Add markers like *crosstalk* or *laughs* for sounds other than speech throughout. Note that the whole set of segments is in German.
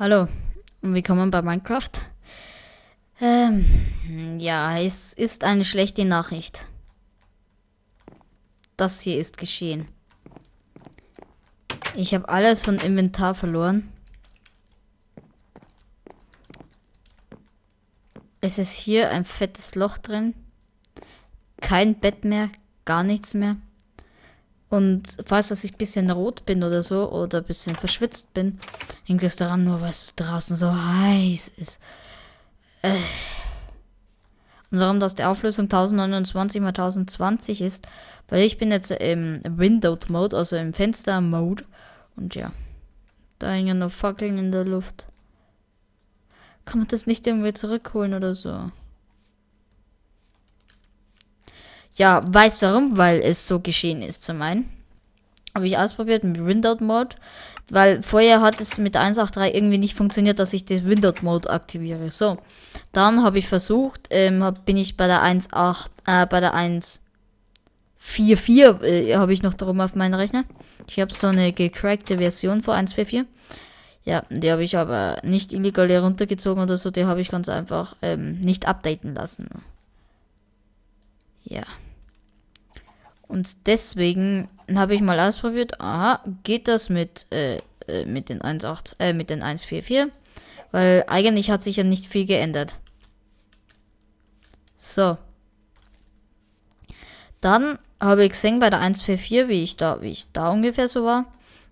Hallo und willkommen bei Minecraft. Ähm, ja, es ist eine schlechte Nachricht. Das hier ist geschehen. Ich habe alles von Inventar verloren. Es ist hier ein fettes Loch drin. Kein Bett mehr, gar nichts mehr. Und falls dass ich ein bisschen rot bin oder so oder ein bisschen verschwitzt bin, hängt es daran nur, weil es draußen so heiß ist. Äh. Und warum das die Auflösung 1029 x 1020 ist, weil ich bin jetzt im Windowed Mode, also im Fenster Mode. Und ja, da hängen noch Fackeln in der Luft. Kann man das nicht irgendwie zurückholen oder so? Ja, weiß warum, weil es so geschehen ist zum einen. Habe ich ausprobiert mit Windowed Mode, weil vorher hat es mit 1.8.3 irgendwie nicht funktioniert, dass ich das Windowed Mode aktiviere. So, dann habe ich versucht, ähm, hab, bin ich bei der 1.8, äh, bei der 1.4.4 äh, habe ich noch darum auf meinen Rechner. Ich habe so eine gecrackte Version vor 1.4.4. Ja, die habe ich aber nicht illegal heruntergezogen oder so, die habe ich ganz einfach ähm, nicht updaten lassen. Ja. Und deswegen habe ich mal ausprobiert, aha, geht das mit, äh, äh mit den 1.8, äh, mit den 1.4.4? Weil eigentlich hat sich ja nicht viel geändert. So. Dann habe ich gesehen bei der 1.4.4, wie ich da, wie ich da ungefähr so war.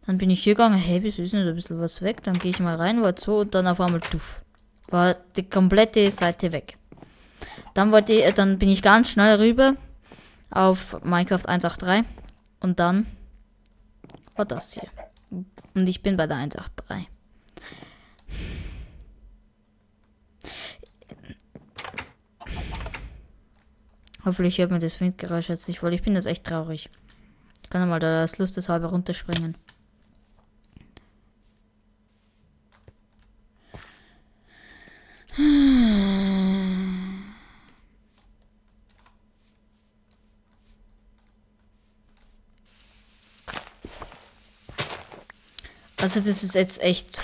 Dann bin ich hier gegangen, hey, wieso ist denn ein bisschen was weg? Dann gehe ich mal rein, war so und dann auf einmal tuff. War die komplette Seite weg. Dann wollte ich, dann bin ich ganz schnell rüber auf Minecraft 1.8.3 und dann war das hier. Und ich bin bei der 1.8.3. Hoffentlich hört man das Windgeräusch jetzt nicht, weil ich bin jetzt echt traurig. Ich kann mal da das Lusteshalber runterspringen. *sighs* Also das ist jetzt echt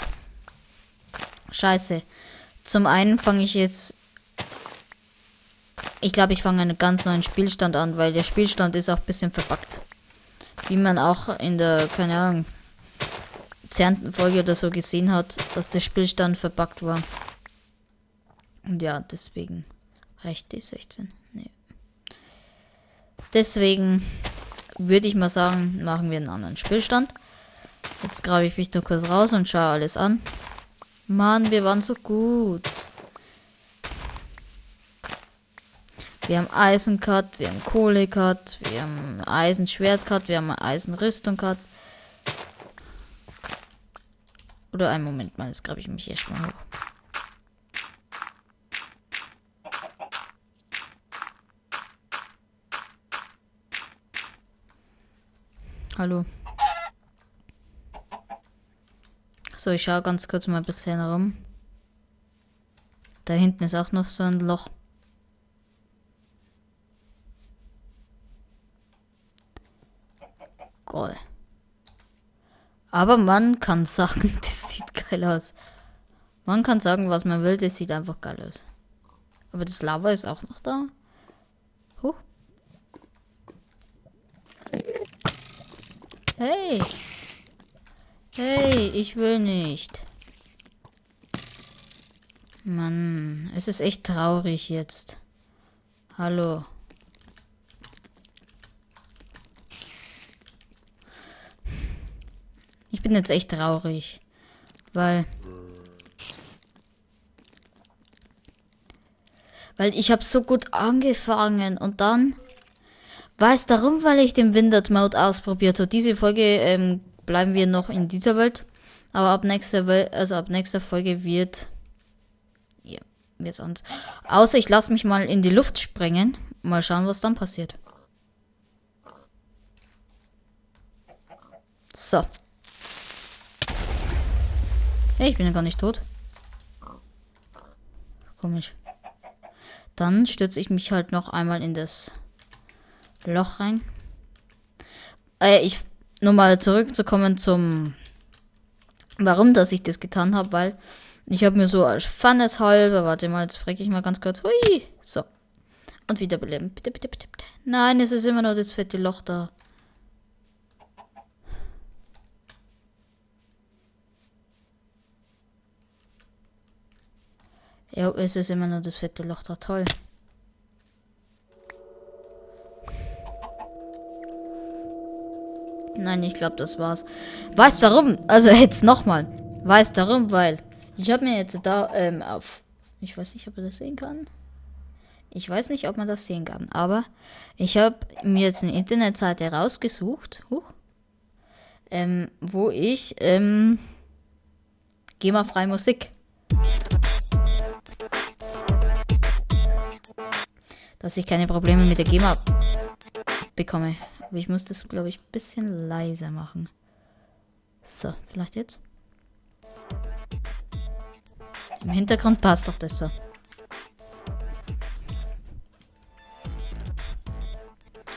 scheiße. Zum einen fange ich jetzt... Ich glaube, ich fange einen ganz neuen Spielstand an, weil der Spielstand ist auch ein bisschen verpackt. Wie man auch in der, keine Ahnung, zehnten Folge oder so gesehen hat, dass der Spielstand verpackt war. Und ja, deswegen reicht die 16. Nee. Deswegen würde ich mal sagen, machen wir einen anderen Spielstand. Jetzt grabe ich mich nur kurz raus und schaue alles an. Mann, wir waren so gut. Wir haben Eisencut, wir haben Kohlecut, wir haben Eisenschwertcut, wir haben Eisenrüstung Cut. Oder einen Moment mal, jetzt grabe ich mich erstmal hoch. Hallo. So, ich schaue ganz kurz mal ein bisschen herum. Da hinten ist auch noch so ein Loch. Geil. Aber man kann sagen, *laughs* das sieht geil aus. Man kann sagen, was man will, das sieht einfach geil aus. Aber das Lava ist auch noch da. Huch. Hey. Hey, ich will nicht. Mann, es ist echt traurig jetzt. Hallo. Ich bin jetzt echt traurig. Weil... Weil ich habe so gut angefangen und dann... Weiß darum, weil ich den Winded Mode ausprobiert habe. Diese Folge ähm, bleiben wir noch in dieser Welt. Aber ab nächster Welt, also ab nächster Folge wird. Ja, wird sonst. Außer ich lasse mich mal in die Luft sprengen. Mal schauen, was dann passiert. So. Hey, ich bin ja gar nicht tot. Komisch. Dann stürze ich mich halt noch einmal in das Loch rein. Äh, ich nur mal zurückzukommen zum Warum, dass ich das getan habe, weil ich habe mir so als Funnes halber, warte mal, jetzt frage ich mal ganz kurz, hui, so. Und wiederbeleben, bitte, bitte, bitte, bitte. Nein, es ist immer nur das fette Loch da. Ja, es ist immer nur das fette Loch da, toll. Nein, ich glaube, das war's. Weißt warum? Also *laughs* jetzt nochmal. Weißt warum? Weil ich habe mir jetzt da ähm, auf... Ich weiß nicht, ob man das sehen kann. Ich weiß nicht, ob man das sehen kann. Aber ich habe mir jetzt eine Internetseite rausgesucht. Huch, ähm, wo ich ähm, GEMA-freie Musik. Dass ich keine Probleme mit der GEMA bekomme. Aber ich muss das, glaube ich, ein bisschen leiser machen. So, vielleicht jetzt. Im Hintergrund passt doch das so.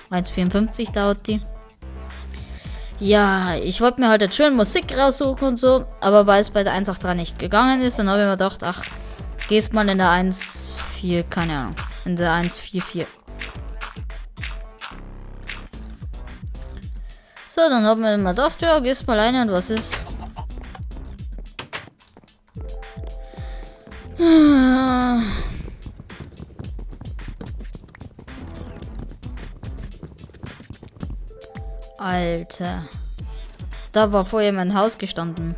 ...1,54 dauert die. Ja, ich wollte mir halt jetzt schön Musik raussuchen und so, aber weil es bei der 183 nicht gegangen ist, dann habe ich mir gedacht, ach, gehst mal in der 1,4, keine Ahnung, in der 1,44. So, dann haben wir mal gedacht, ja, gehst mal rein und was ist? Alter. Da war vorher mein Haus gestanden.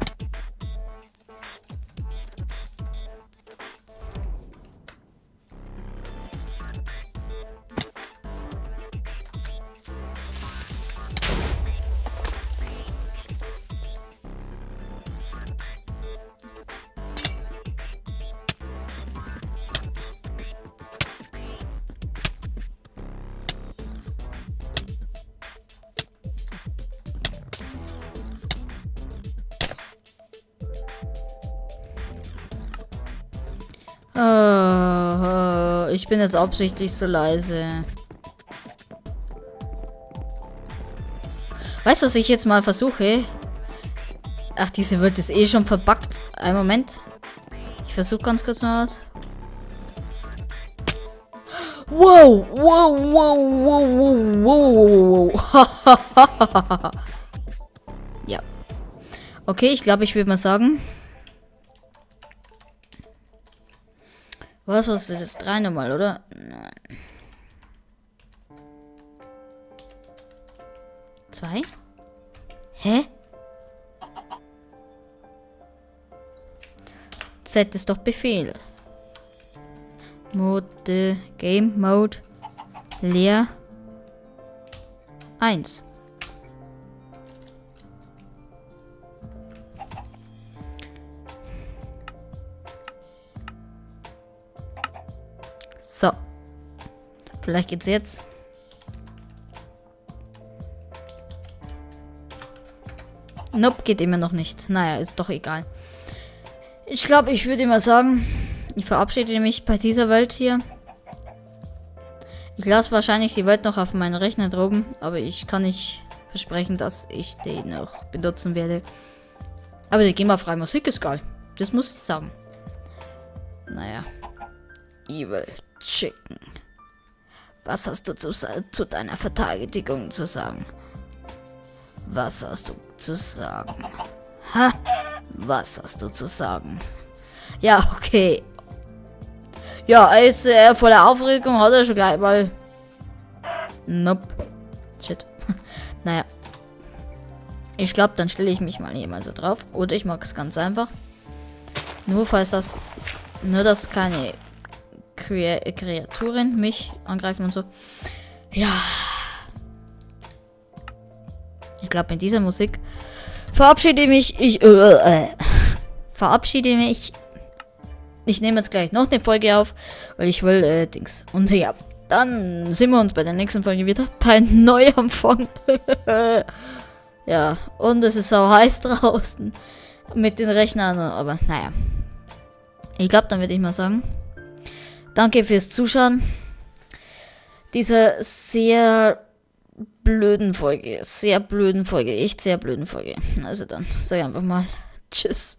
Oh, ich bin jetzt absichtlich so leise. Weißt du, was ich jetzt mal versuche? Ach, diese wird ist eh schon verbuggt. Ein Moment. Ich versuche ganz kurz mal was. Wow, wow, wow, wow, wow, wow. *laughs* ja. Okay, ich glaube, ich würde mal sagen, Was, was ist das? Drei nochmal, oder? Nein. Zwei? Hä? Z ist doch Befehl. Mode, Game Mode, leer. Eins. Vielleicht geht's jetzt. Nope, geht immer noch nicht. Naja, ist doch egal. Ich glaube, ich würde immer sagen, ich verabschiede mich bei dieser Welt hier. Ich lasse wahrscheinlich die Welt noch auf meinen Rechner droben, aber ich kann nicht versprechen, dass ich den noch benutzen werde. Aber die GEMA-freie Musik ist geil. Das muss ich sagen. Naja. Evil Chicken. Was hast du zu, zu deiner Verteidigung zu sagen? Was hast du zu sagen? Ha? Was hast du zu sagen? Ja, okay. Ja, jetzt äh, voller Aufregung hat er schon gleich mal. Nope. Shit. *laughs* naja. Ich glaube, dann stelle ich mich mal hier mal so drauf. Oder ich mag es ganz einfach. Nur falls das. Nur, dass keine Kreaturen mich angreifen und so. Ja. Ich glaube, mit dieser Musik verabschiede mich. Ich äh, äh, verabschiede mich. Ich nehme jetzt gleich noch eine Folge auf, weil ich will äh, Dings. Und ja, dann sehen wir uns bei der nächsten Folge wieder *laughs* bei Neuanfang. *laughs* ja, und es ist auch heiß draußen mit den Rechnern, aber naja. Ich glaube, dann würde ich mal sagen. Danke fürs Zuschauen. Dieser sehr blöden Folge. Sehr blöden Folge. Echt sehr blöden Folge. Also dann sage ich einfach mal Tschüss.